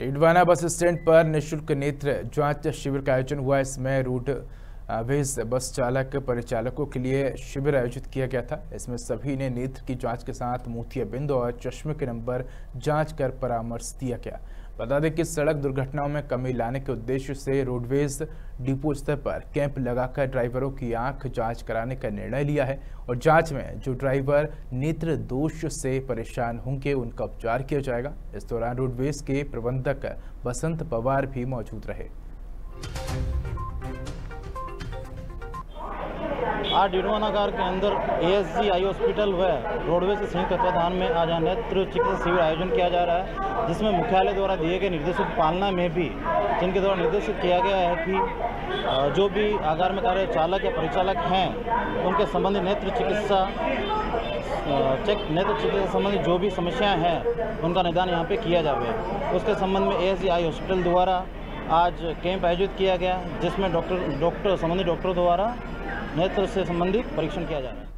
Didwana bus stand पर निशुल्क नेत्र जाँच शिविर का आयोजन हुआ। इसमें रूट वेज बस चालक परिचालकों के लिए शिविर आयोजित किया गया था। इसमें सभी ने नेत्र की जाँच के साथ मोतिया बिंदु और चश्मे के नंबर जाँच कर परामर्श दिया गया। बता दें कि सड़क दुर्घटनाओं में कमी लाने के उद्देश्य से रोडवेज़ डिपो स्तर पर कैंप लगाकर ड्राइवरों की आँख जाँच कराने का निर्णय लिया है और जाँच में जो ड्राइवर नेत्र दोष से परेशान होंगे, उनका उपचार किया जाएगा। इस दौरान रोडवेज़ के प्रबंधक बसंत पवार भी मौजूद रहे। आज डिडवानागार के अंदर एएसजी आई हॉस्पिटल व रोडवेज़ के संयुक्त तत्वाधान में आज नेत्र चिकित्सा शिविर आयोजन किया जा रहा है, जिसमें मुख्यालय द्वारा दिए गए निर्देशों की पालना में भी, जिनके द्वारा निर्देशित किया गया है कि जो भी आगार में कार्य चालक या परिचालक हैं, उनके संबंधित नेत्र चिकित्सा चेक, नेत्र चिकित्सा संबंधी जो भी समस्याएँ हैं, उनका निदान यहाँ पे किया जाए उसके संबंध में ए आई हॉस्पिटल द्वारा आज कैंप आयोजित किया गया, जिसमें डॉक्टर डॉक्टर, संबंधित डॉक्टरों द्वारा नेत्र से संबंधित परीक्षण किया जा रहा है।